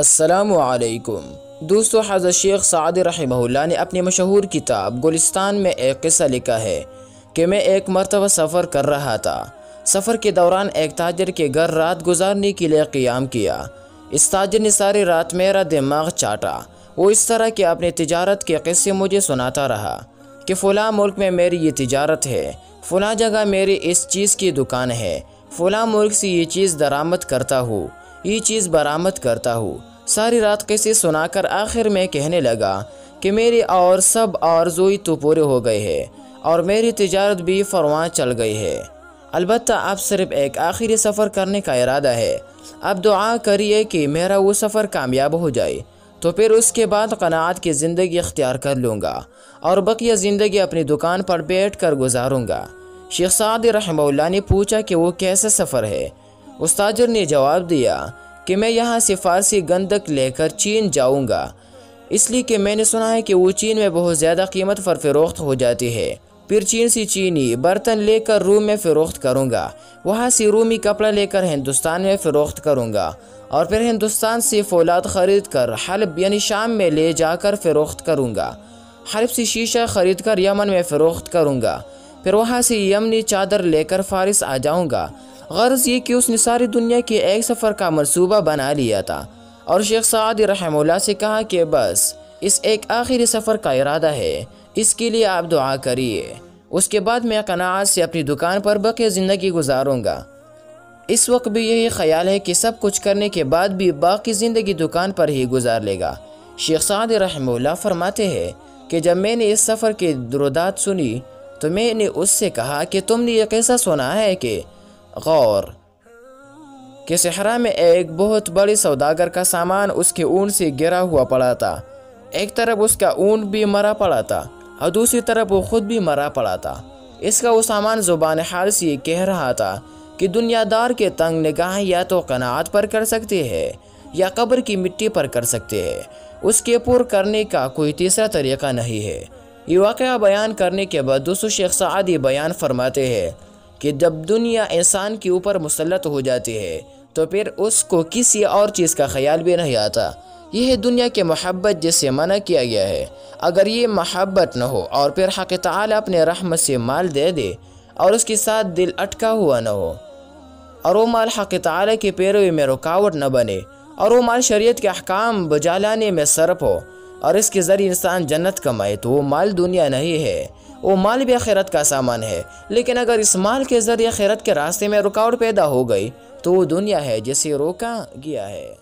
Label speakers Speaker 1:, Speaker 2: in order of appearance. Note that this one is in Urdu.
Speaker 1: السلام علیکم۔ دوستو، حضرت شیخ سعد رحمہ اللہ نے اپنی مشہور کتاب گلستان میں ایک قصہ لکھا ہے کہ میں ایک مرتبہ سفر کر رہا تھا۔ سفر کے دوران ایک تاجر کے گھر رات گزارنے کے لیے قیام کیا۔ اس تاجر نے ساری رات میرا دماغ چاٹا۔ وہ اس طرح کہ اپنے تجارت کے قصے مجھے سناتا رہا کہ فلاں ملک میں میری یہ تجارت ہے، فلاں جگہ میری اس چیز کی دکان ہے، فلاں ملک سے یہ چیز درآمد کرتا ہوں، یہ چیز برآمد کرتا ہوں۔ ساری رات قصے سنا کر آخر میں کہنے لگا کہ میری اور سب آرزوئی تو پورے ہو گئے ہیں اور میری تجارت بھی فرواں چل گئی ہے۔ البتہ اب صرف ایک آخری سفر کرنے کا ارادہ ہے۔ اب دعا کریے کہ میرا وہ سفر کامیاب ہو جائے۔ تو پھر اس کے بعد قناعت کی زندگی اختیار کر لوں گا اور بقیہ زندگی اپنی دکان پر بیٹھ کر گزاروں گا۔ شیخ سعد رحمہ اللہ نے پوچھا کہ وہ کیسا سفر ہے۔ استاجر نے جواب دیا کہ میں یہاں سے فارسی گندک لے کر چین جاؤں گا۔ اس لیے کہ میں نے سنا ہے کہ وہ چین میں بہت زیادہ قیمت پر فروخت ہو جاتی ہے۔ پھر چین سے چینی برتن لے کر روم میں فروخت کروں گا۔ وہاں سے رومی کپڑا لے کر ہندوستان میں فروخت کروں گا۔ اور پھر ہندوستان سے فولاد خرید کر حلب یعنی شام میں لے جا کر فروخت کروں گا۔ حلب سے شیشہ خرید کر یمن میں فروخت کروں گا۔ پھر وہاں سے یمنی چادر لے کر فارس آ جاؤں گا۔ غرض یہ کہ اس نے ساری دنیا کے ایک سفر کا منصوبہ بنا لیا تھا۔ اور شیخ سعد رحمہ اللہ سے کہا کہ بس، اس ایک آخری سفر کا ارادہ ہے، اس کے لیے آپ دعا کریے۔ اس کے بعد میں قناعت سے اپنی دکان پر بقیہ زندگی گزاروں گا۔ اس وقت بھی یہی خیال ہے کہ سب کچھ کرنے کے بعد بھی باقی زندگی دکان پر ہی گزار لے گا۔ شیخ سعد رحمہ اللہ فرماتے ہیں کہ جب میں نے اس سفر کی درودات سنی، تو میں نے اس سے کہا کہ تم نے یہ قصہ سنا ہے کہ غور کہ صحرا میں ایک بہت بڑی سوداگر کا سامان اس کے اون سے گرا ہوا پڑا تھا۔ ایک طرف اس کا اون بھی مرا پڑا تھا، اور دوسری طرف وہ خود بھی مرا پڑا تھا۔ اس کا وہ سامان زبان حال سے کہہ رہا تھا کہ دنیا دار کے تنگ نگاہیں یا تو قناعت پر کر سکتے ہیں یا قبر کی مٹی پر کر سکتے ہیں۔ اس کے پر کرنے کا کوئی تیسرا طریقہ نہیں ہے۔ یہ واقعہ بیان کرنے کے بعد دوسرو شیخ سعادی بیان فرماتے ہیں۔ کہ جب دنیا انسان کے اوپر مسلط ہو جاتی ہے، تو پھر اس کو کسی اور چیز کا خیال بھی نہیں آتا۔ یہ ہے دنیا کے محبت جس سے منع کیا گیا ہے۔ اگر یہ محبت نہ ہو اور پھر حق تعالی اپنے رحمت سے مال دے دے اور اس کے ساتھ دل اٹکا ہوا نہ ہو، اور وہ مال حق تعالی کے پیروی میں رکاوٹ نہ بنے، اور وہ مال شریعت کے احکام بجالانے میں صرف ہو، اور اس کے ذریعے انسان جنت کمائے، تو وہ مال دنیا نہیں ہے۔ وہ مال بھی خیرت کا سامان ہے، لیکن اگر اس مال کے ذریعے خیرت کے راستے میں رکاوٹ پیدا ہو گئی، تو وہ دنیا ہے جسے روکا گیا ہے۔